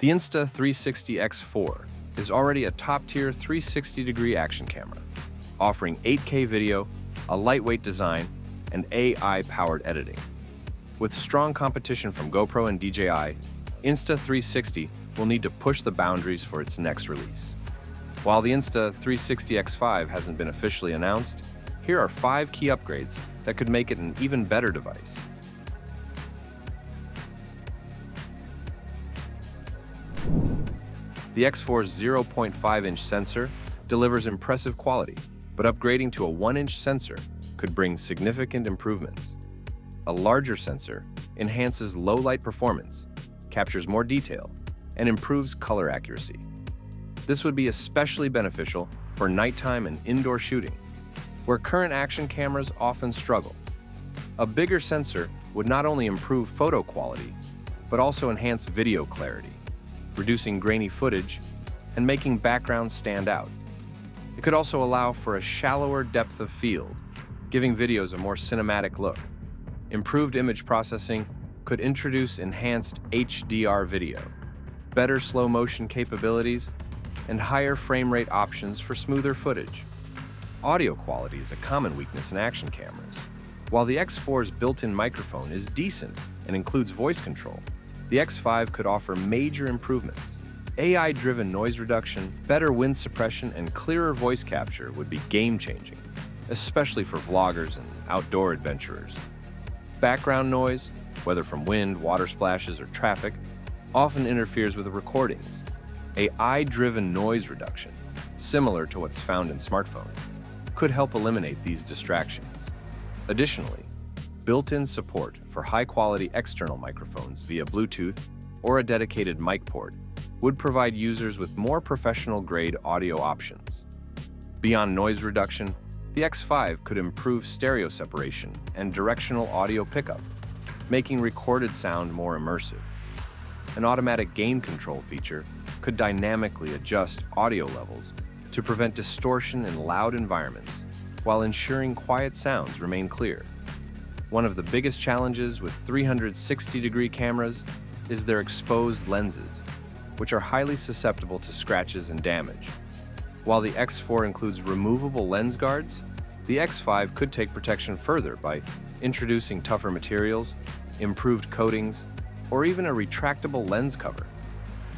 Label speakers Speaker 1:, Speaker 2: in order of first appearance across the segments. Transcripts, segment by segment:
Speaker 1: The Insta360 X4 is already a top-tier 360-degree action camera, offering 8K video, a lightweight design, and AI-powered editing. With strong competition from GoPro and DJI, Insta360 will need to push the boundaries for its next release. While the Insta360 X5 hasn't been officially announced, here are five key upgrades that could make it an even better device. The X4's 0.5-inch sensor delivers impressive quality, but upgrading to a 1-inch sensor could bring significant improvements. A larger sensor enhances low-light performance, captures more detail, and improves color accuracy. This would be especially beneficial for nighttime and indoor shooting, where current action cameras often struggle. A bigger sensor would not only improve photo quality, but also enhance video clarity, reducing grainy footage and making backgrounds stand out. It could also allow for a shallower depth of field, giving videos a more cinematic look. Improved image processing could introduce enhanced HDR video, better slow motion capabilities, and higher frame rate options for smoother footage. Audio quality is a common weakness in action cameras. While the X4's built-in microphone is decent and includes voice control, the X5 could offer major improvements. AI-driven noise reduction, better wind suppression, and clearer voice capture would be game-changing, especially for vloggers and outdoor adventurers. Background noise, whether from wind, water splashes, or traffic, often interferes with the recordings. AI-driven noise reduction, similar to what's found in smartphones, could help eliminate these distractions. Additionally, built-in support for high-quality external microphones via Bluetooth or a dedicated mic port would provide users with more professional-grade audio options. Beyond noise reduction, the X5 could improve stereo separation and directional audio pickup, making recorded sound more immersive. An automatic gain control feature could dynamically adjust audio levels to prevent distortion in loud environments while ensuring quiet sounds remain clear. One of the biggest challenges with 360-degree cameras is their exposed lenses, which are highly susceptible to scratches and damage. While the X4 includes removable lens guards, the X5 could take protection further by introducing tougher materials, improved coatings, or even a retractable lens cover.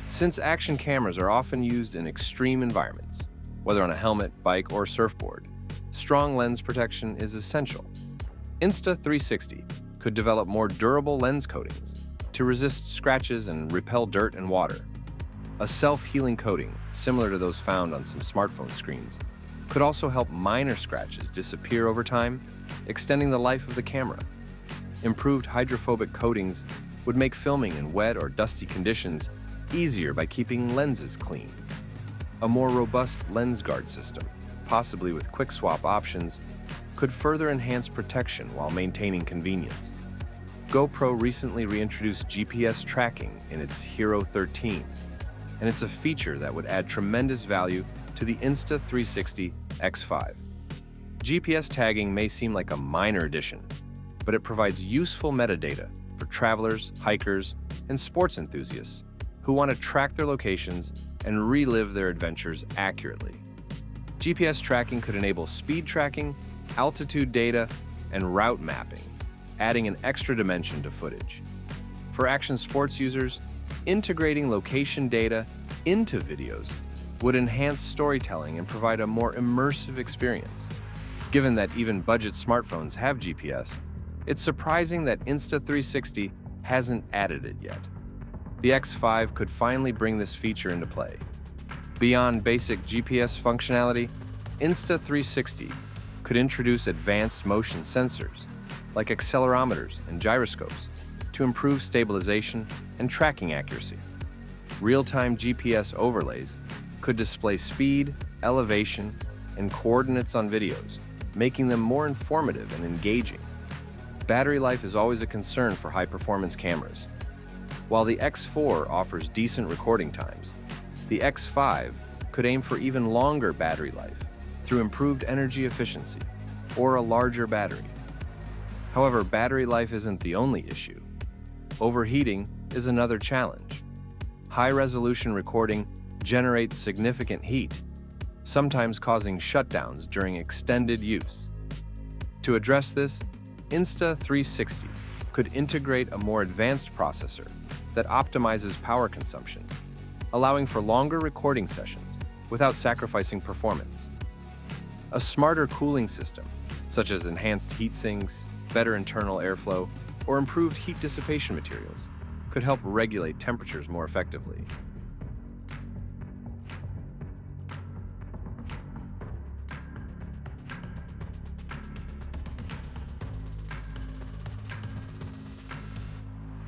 Speaker 1: Since action cameras are often used in extreme environments, whether on a helmet, bike, or surfboard, strong lens protection is essential. Insta360 could develop more durable lens coatings to resist scratches and repel dirt and water. A self-healing coating, similar to those found on some smartphone screens, could also help minor scratches disappear over time, extending the life of the camera. Improved hydrophobic coatings would make filming in wet or dusty conditions easier by keeping lenses clean. A more robust lens guard system, possibly with quick swap options, could further enhance protection while maintaining convenience. GoPro recently reintroduced GPS tracking in its Hero 13, and it's a feature that would add tremendous value to the Insta360 X5. GPS tagging may seem like a minor addition, but it provides useful metadata for travelers, hikers, and sports enthusiasts who want to track their locations and relive their adventures accurately. GPS tracking could enable speed tracking, altitude data, and route mapping, adding an extra dimension to footage. For action sports users, integrating location data into videos would enhance storytelling and provide a more immersive experience. Given that even budget smartphones have GPS, it's surprising that Insta360 hasn't added it yet. The X5 could finally bring this feature into play. Beyond basic GPS functionality, Insta360 could introduce advanced motion sensors, like accelerometers and gyroscopes, to improve stabilization and tracking accuracy. Real-time GPS overlays could display speed, elevation, and coordinates on videos, making them more informative and engaging. Battery life is always a concern for high-performance cameras. While the X4 offers decent recording times, the X5 could aim for even longer battery life through improved energy efficiency or a larger battery. However, battery life isn't the only issue. Overheating is another challenge. high-resolution recording generates significant heat, sometimes causing shutdowns during extended use. To address this, Insta360 could integrate a more advanced processor that optimizes power consumption, allowing for longer recording sessions without sacrificing performance. A smarter cooling system, such as enhanced heat sinks, better internal airflow, or improved heat dissipation materials, could help regulate temperatures more effectively.